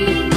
you.